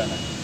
जाना है